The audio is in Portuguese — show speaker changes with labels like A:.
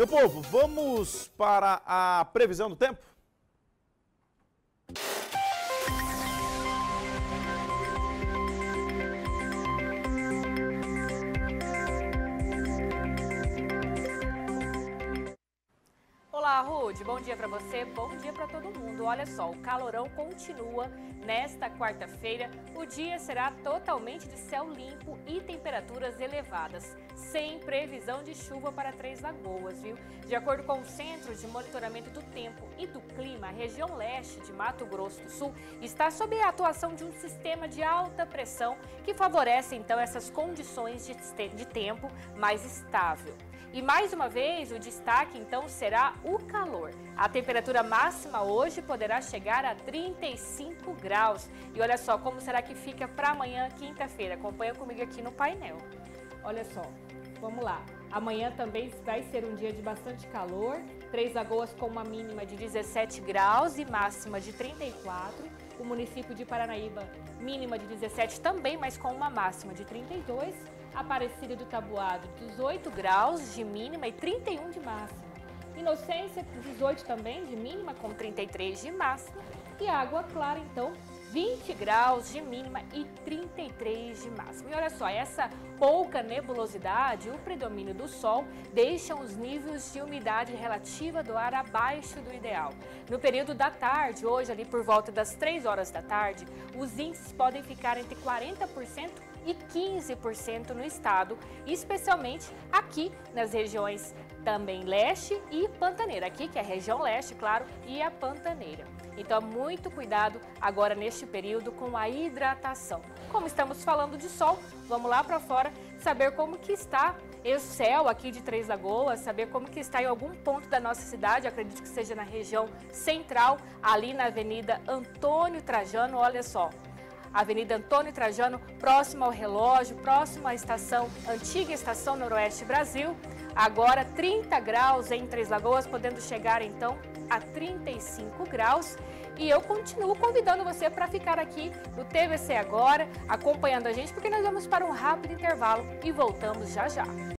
A: Meu povo, vamos para a previsão do tempo?
B: Olá, Rude. Bom dia para você, bom dia para todo mundo. Olha só, o calorão continua nesta quarta-feira. O dia será totalmente de céu limpo e temperaturas elevadas, sem previsão de chuva para Três Lagoas, viu? De acordo com o Centro de Monitoramento do Tempo e do Clima, a região leste de Mato Grosso do Sul está sob a atuação de um sistema de alta pressão que favorece então essas condições de tempo mais estável. E mais uma vez, o destaque então será o calor. A temperatura máxima hoje poderá chegar a 35 graus. E olha só como será que fica para amanhã, quinta-feira. Acompanha comigo aqui no painel. Olha só, vamos lá. Amanhã também vai ser um dia de bastante calor. Três Lagoas com uma mínima de 17 graus e máxima de 34. O município de Paranaíba, mínima de 17 também, mas com uma máxima de 32. Aparecida do Tabuado, 18 graus de mínima e 31 de máxima. Inocência, 18 também de mínima, com 33 de máxima. E Água Clara, então, 20 graus de mínima e 33 de máxima. E olha só, essa pouca nebulosidade, o predomínio do sol, deixam os níveis de umidade relativa do ar abaixo do ideal. No período da tarde, hoje ali por volta das 3 horas da tarde, os índices podem ficar entre 40% e 15% no estado, especialmente aqui nas regiões também leste e pantaneira. Aqui que é a região leste, claro, e a pantaneira. Então, muito cuidado agora neste período com a hidratação. Como estamos falando de sol, vamos lá para fora saber como que está o céu aqui de Três Lagoas, saber como que está em algum ponto da nossa cidade, acredito que seja na região central, ali na Avenida Antônio Trajano, olha só, Avenida Antônio Trajano, próximo ao relógio, próximo à estação, antiga estação Noroeste Brasil. Agora 30 graus em Três Lagoas, podendo chegar então a 35 graus. E eu continuo convidando você para ficar aqui no TVC Agora, acompanhando a gente, porque nós vamos para um rápido intervalo e voltamos já já.